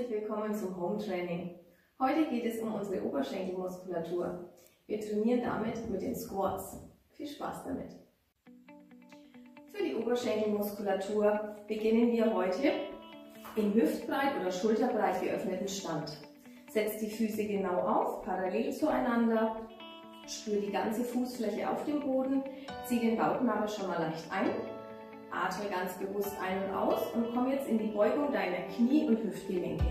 Herzlich willkommen zum Home Training. Heute geht es um unsere Oberschenkelmuskulatur. Wir trainieren damit mit den Squats. Viel Spaß damit. Für die Oberschenkelmuskulatur beginnen wir heute im hüftbreit oder schulterbreit geöffneten Stand. Setz die Füße genau auf, parallel zueinander. Spür die ganze Fußfläche auf dem Boden. Zieh den Bauchnabel schon mal leicht ein Atme ganz bewusst ein und aus und komm jetzt in die Beugung deiner Knie- und Hüftgelenke.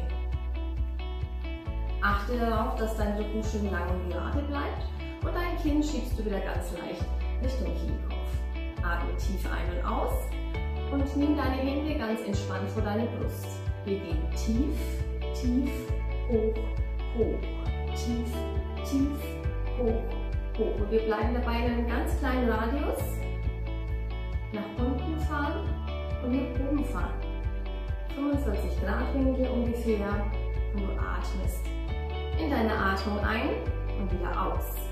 Achte darauf, dass dein Rücken schön lang und gerade bleibt und dein Kinn schiebst du wieder ganz leicht Richtung Kniekopf. Atme tief ein und aus und nimm deine Hände ganz entspannt vor deine Brust. Wir gehen tief, tief, hoch, hoch, tief, tief, hoch, hoch. Und wir bleiben dabei in einem ganz kleinen Radius nach unten fahren und nach oben fahren. 45 Grad Winkel ungefähr und du atmest in deine Atmung ein und wieder aus.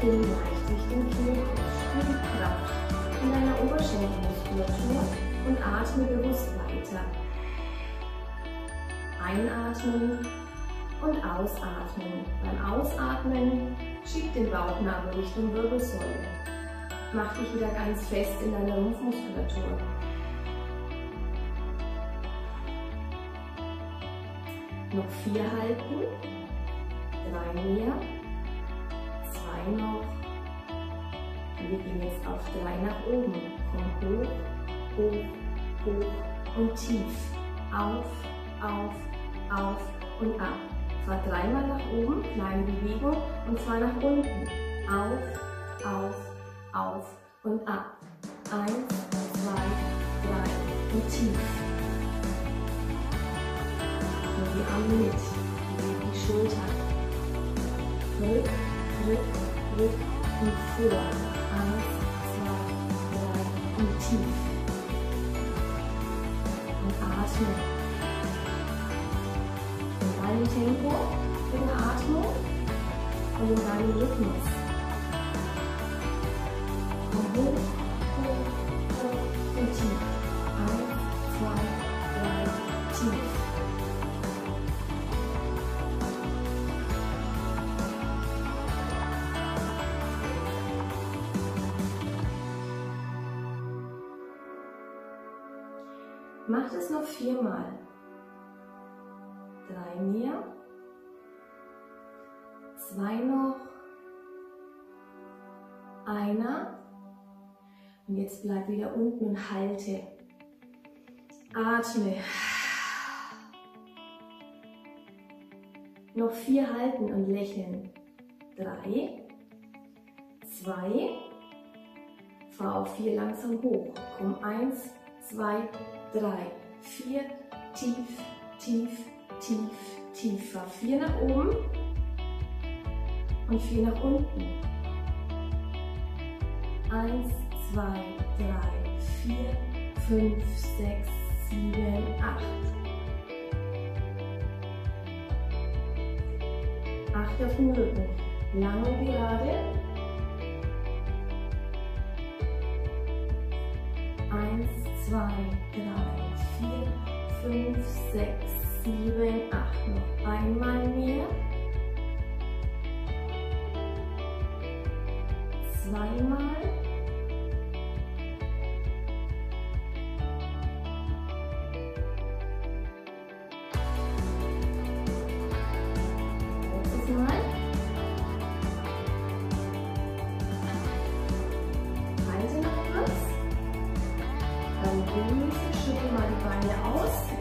Kinn leicht durch den Kehlkopf. Spür die Kraft in deiner Oberschenkelmuskulatur und atme bewusst weiter. Einatmen und ausatmen. Beim Ausatmen schieb den Bauchnabel Richtung Wirbelsäule. Mach dich wieder ganz fest in deiner Rumpfmuskulatur. Noch vier halten, drei mehr zwei noch. Wir gehen jetzt auf drei nach oben. Komm hoch, hoch, hoch und tief. Auf, auf, auf und ab. Fahr dreimal nach oben, kleine Bewegung und fahr nach unten. Auf, auf, auf und ab. Eins, zwei, drei und tief. Die Arme mit, die Schultern. Zurück, zurück, Rück und vor. Eins, zwei, drei und tief. Und atme. In deinem Tempo, in der Atmung und in deinem Rhythmus. Komm hoch, Mach das noch viermal. Drei mehr. Zwei noch. Einer. Und jetzt bleib wieder unten und halte. Atme. Noch vier halten und lächeln. Drei. Zwei. Fahr auf vier langsam hoch. Komm eins, zwei, drei, vier, tief, tief, tief, tiefer. Vier nach oben und vier nach unten. Eins, zwei, drei, vier, fünf, sechs, sieben, acht. Acht auf den Rücken. Lang und gerade. Eins, zwei, drei, vier, fünf, sechs, sieben, acht. Noch einmal mehr. Zweimal.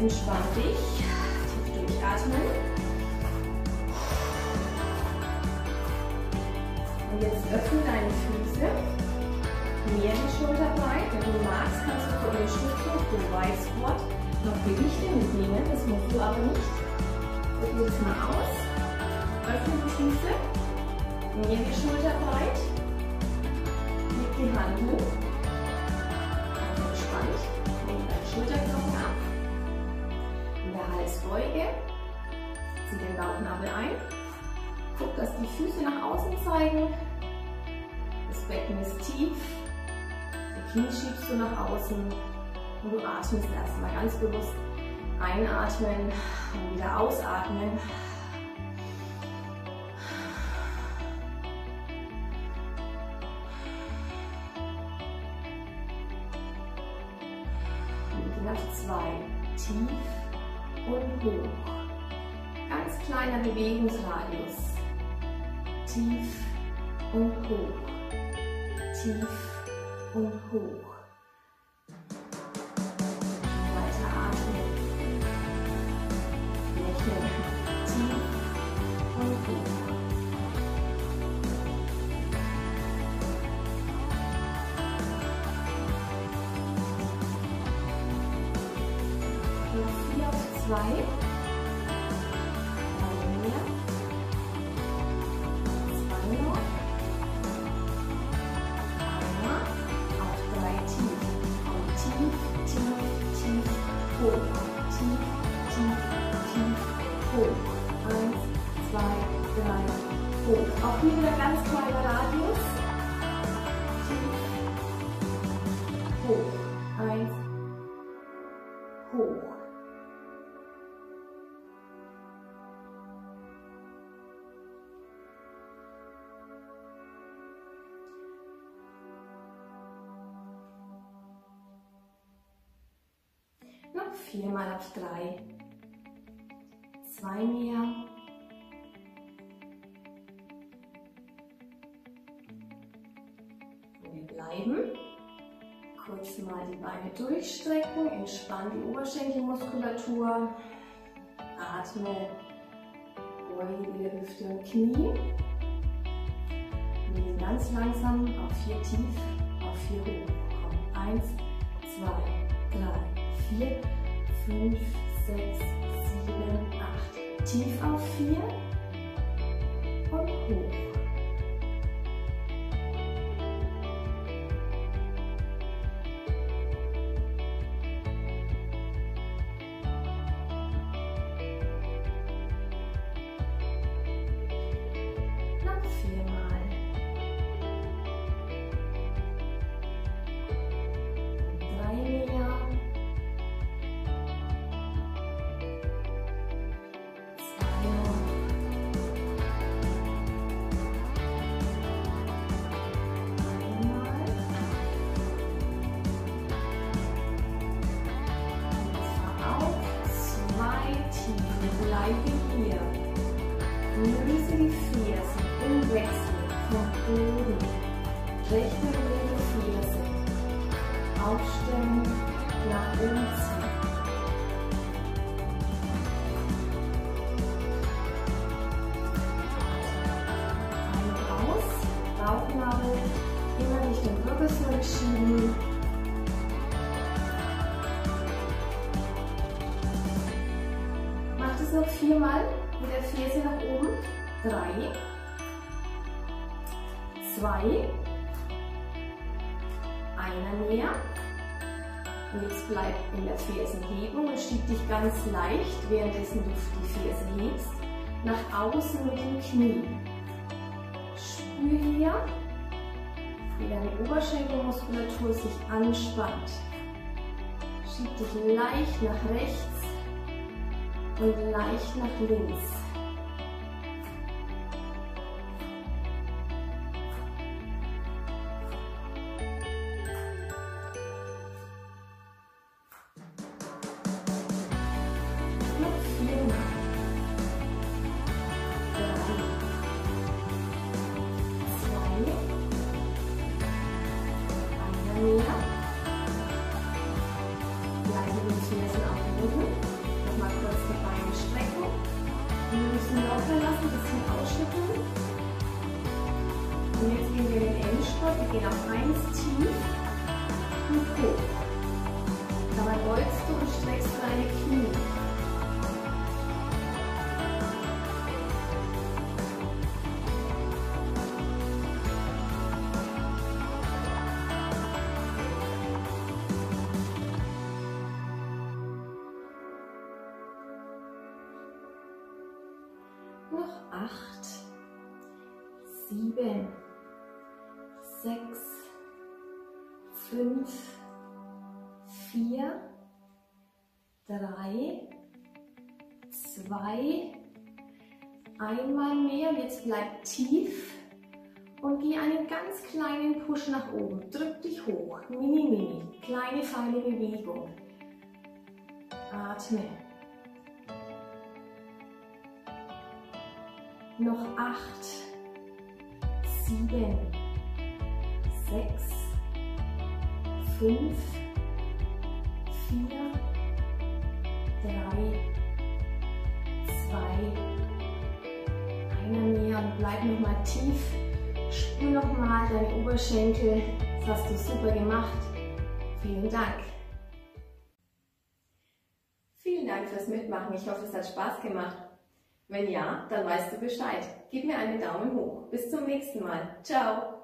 Entspann dich, tief Durchatmen. Und jetzt öffne deine Füße. Mehr die Schulter breit. Wenn du magst, kannst du zur Unterstützung für Wide Squat noch Gewichte mitnehmen. Das musst du aber nicht. Probier es mal aus. Öffne die Füße. Mehr die Schulter breit. Leg die Hand hoch. Entspannt. Nimm deinen Schulterknochen ab. Der Halsbeuge. Zieh den Bauchnabel ein. Guck, dass die Füße nach außen zeigen. Das Becken ist tief. Die Knie schiebst du nach außen. Und du atmest erstmal ganz bewusst einatmen und wieder ausatmen. Bewegungsradius. Tief und hoch. Tief und hoch. Weiter atmen. Lächeln. Tief und hoch. Noch vier auf zwei. viermal auf 3. 2 mehr. Und wir bleiben. Kurz mal die Beine durchstrecken, entspann die Oberschenkelmuskulatur. Atme ruhig über Hüfte und Knie. Wir ganz langsam auf vier tief, auf vier hoch. Komm, 1, 2, 3, 4 fünf, sechs, sieben, acht. Tief auf vier und hoch. Bauchnabel immer Richtung Wirbelsäule schieben. Macht es noch viermal mit der Ferse nach oben. Drei, zwei, einer mehr. Und jetzt bleib in der Fersenhebung und schieb dich ganz leicht, währenddessen du die Ferse hebst, nach außen mit dem Knie. Spür hier, wie deine Oberschenkelmuskulatur sich anspannt. Schieb dich leicht nach rechts und leicht nach links. Gehen auf 1 tief und hoch. Dabei beugst du und streckst deine Knie. noch acht, sieben, sechs, fünf, vier, drei, zwei, einmal mehr. Jetzt bleib tief und geh einen ganz kleinen Push nach oben. Drück dich hoch. Mini, mini. Kleine, feine Bewegung. Atme. noch acht, sieben, sechs, fünf, vier, drei, zwei, einer mehr und bleib nochmal tief. Spür nochmal deine Oberschenkel. Das hast du super gemacht. Vielen Dank. Vielen Dank fürs Mitmachen. Ich hoffe, es hat Spaß gemacht. Wenn ja, dann weißt du Bescheid. Gib mir einen Daumen hoch. Bis zum nächsten Mal. Ciao.